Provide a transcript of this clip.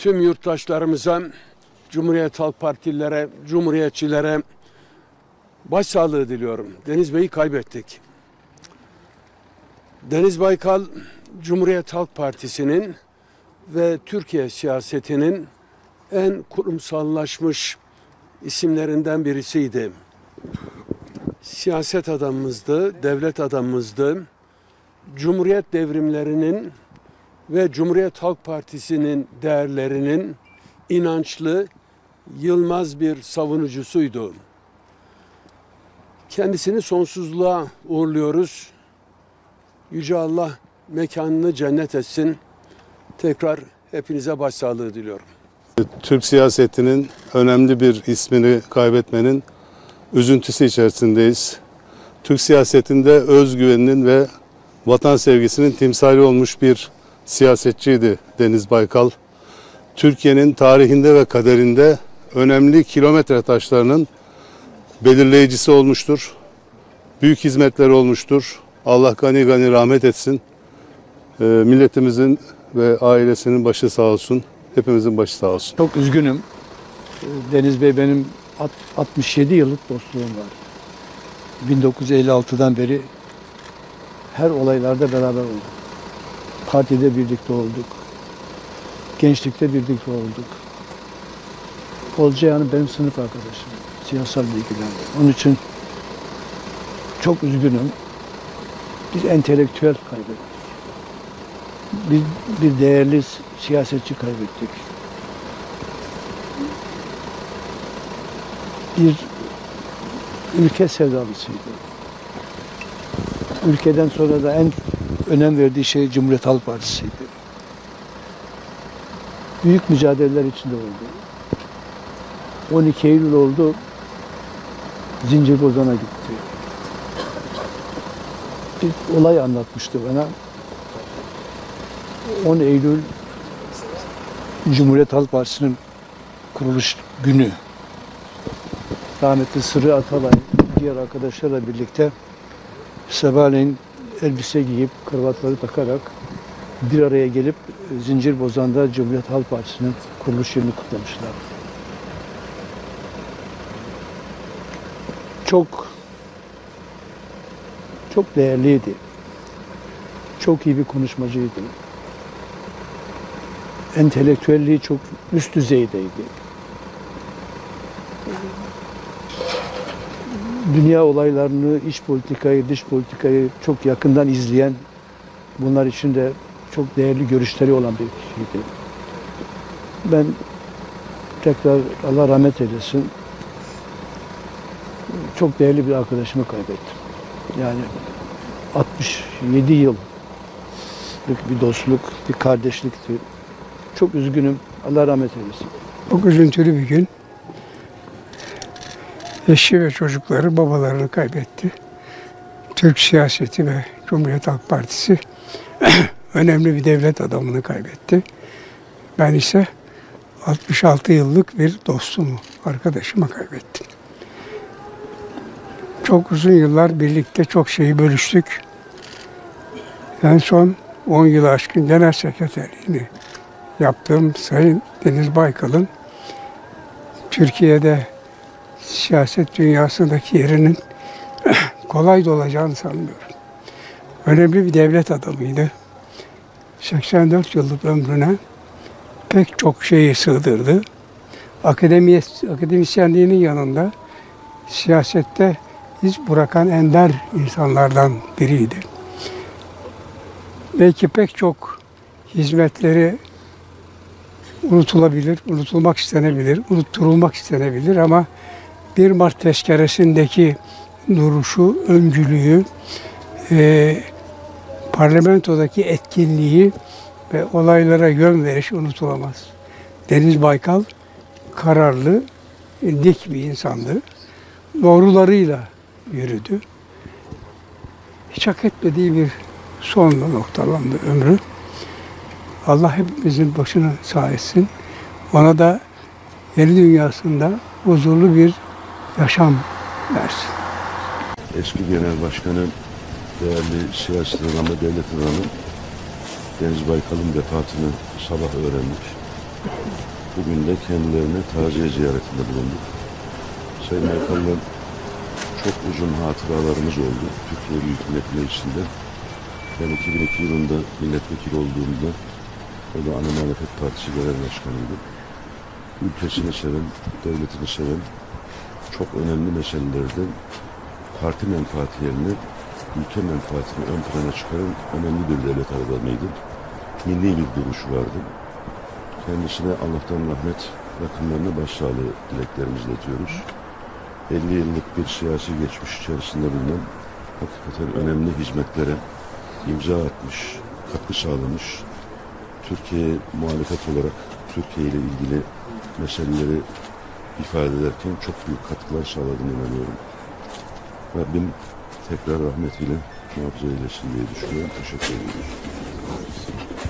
tüm yurttaşlarımıza, Cumhuriyet Halk Partililere, Cumhuriyetçilere başsağlığı diliyorum. Deniz Bey'i kaybettik. Deniz Baykal, Cumhuriyet Halk Partisi'nin ve Türkiye siyasetinin en kurumsallaşmış isimlerinden birisiydi. Siyaset adamımızdı, devlet adamımızdı. Cumhuriyet devrimlerinin ve Cumhuriyet Halk Partisi'nin değerlerinin inançlı, yılmaz bir savunucusuydu. Kendisini sonsuzluğa uğurluyoruz. Yüce Allah mekanını cennet etsin. Tekrar hepinize başsağlığı diliyorum. Türk siyasetinin önemli bir ismini kaybetmenin üzüntüsü içerisindeyiz. Türk siyasetinde özgüveninin ve vatan sevgisinin timsali olmuş bir siyasetçiydi Deniz Baykal. Türkiye'nin tarihinde ve kaderinde önemli kilometre taşlarının belirleyicisi olmuştur. Büyük hizmetler olmuştur. Allah gani gani rahmet etsin. Ee, milletimizin ve ailesinin başı sağ olsun. Hepimizin başı sağ olsun. Çok üzgünüm. Deniz Bey benim alt- 67 yıllık dostluğum var. 1956'dan beri her olaylarda beraber olduk. Partide birlikte olduk. Gençlikte birlikte olduk. Olcay Hanım benim sınıf arkadaşım. Siyasal bilgilerde. Onun için çok üzgünüm. Bir entelektüel kaybettik. Bir, bir değerli siyasetçi kaybettik. bir ülke sevdalısıydı. Ülkeden sonra da en önem verdiği şey Cumhuriyet Halk Partisi'ydi. Büyük mücadeleler içinde oldu. 12 Eylül oldu, Zincirbozan'a gitti. Bir olay anlatmıştı bana. 10 Eylül Cumhuriyet Halk Partisi'nin kuruluş günü rahmetli Sırrı Atalay diğer arkadaşlarla birlikte sabahleyin elbise giyip kravatları takarak bir araya gelip Zincirbozan'da Cumhuriyet Halk Partisi'nin kuruluş yılını kutlamışlar. Çok çok değerliydi. Çok iyi bir konuşmacıydı. Entelektüelliği çok üst düzeydeydi. Dünya olaylarını, iç politikayı, dış politikayı çok yakından izleyen, bunlar için de çok değerli görüşleri olan bir kişiydi. Ben tekrar Allah rahmet eylesin, çok değerli bir arkadaşımı kaybettim. Yani 67 yıllık bir dostluk, bir kardeşlikti. Çok üzgünüm. Allah rahmet eylesin. Çok üzüntülü bir gün. Eşi ve çocukları babalarını kaybetti. Türk siyaseti ve Cumhuriyet Halk Partisi önemli bir devlet adamını kaybetti. Ben ise 66 yıllık bir dostumu, arkadaşımı kaybettim. Çok uzun yıllar birlikte çok şeyi bölüştük. En son 10 yılı aşkın genel sekreterliğini yaptığım Sayın Deniz Baykal'ın Türkiye'de siyaset dünyasındaki yerinin kolay da olacağını sanmıyorum. Önemli bir devlet adamıydı. 84 yıllık ömrüne pek çok şeyi sığdırdı. Akademiye, akademisyenliğinin yanında siyasette iz bırakan ender insanlardan biriydi. Belki pek çok hizmetleri unutulabilir, unutulmak istenebilir, unutturulmak istenebilir ama 1 Mart tezkeresindeki duruşu, öncülüğü, e, parlamentodaki etkinliği ve olaylara yön verişi unutulamaz. Deniz Baykal kararlı, dik bir insandı. Doğrularıyla yürüdü. Hiç hak etmediği bir sonla noktalandı ömrü. Allah hepimizin başını sağ etsin. Ona da yeni dünyasında huzurlu bir yaşam versin. eski genel başkanı, değerli siyasi adamı, devlet adamı Deniz Baykal'ın vefatını sabah öğrendik. Bugün de kendilerine taziye ziyaretinde bulunduk. Sayın Erkal'la çok uzun hatıralarımız oldu. Türkiye Büyük Millet Meclisi'nde. Ben 2002 yılında milletvekili olduğumda o da Ana Muhalefet Partisi Genel Başkanıydı. Ülkesini seven, devletini seven, çok önemli meselelerde parti menfaati yerine ülke menfaatini ön plana çıkaran önemli bir devlet adamıydı. Milli bir duruşu vardı. Kendisine Allah'tan rahmet, yakınlarına başsağlığı dileklerimizi iletiyoruz. 50 yıllık bir siyasi geçmiş içerisinde bulunan hakikaten önemli hizmetlere imza atmış, katkı sağlamış. Türkiye muhalefet olarak Türkiye ile ilgili meseleleri ifade ederken çok büyük katkılar sağladığını inanıyorum. Rabbim tekrar rahmetiyle muhafaza eylesin diye düşünüyorum. Teşekkür ediyorum.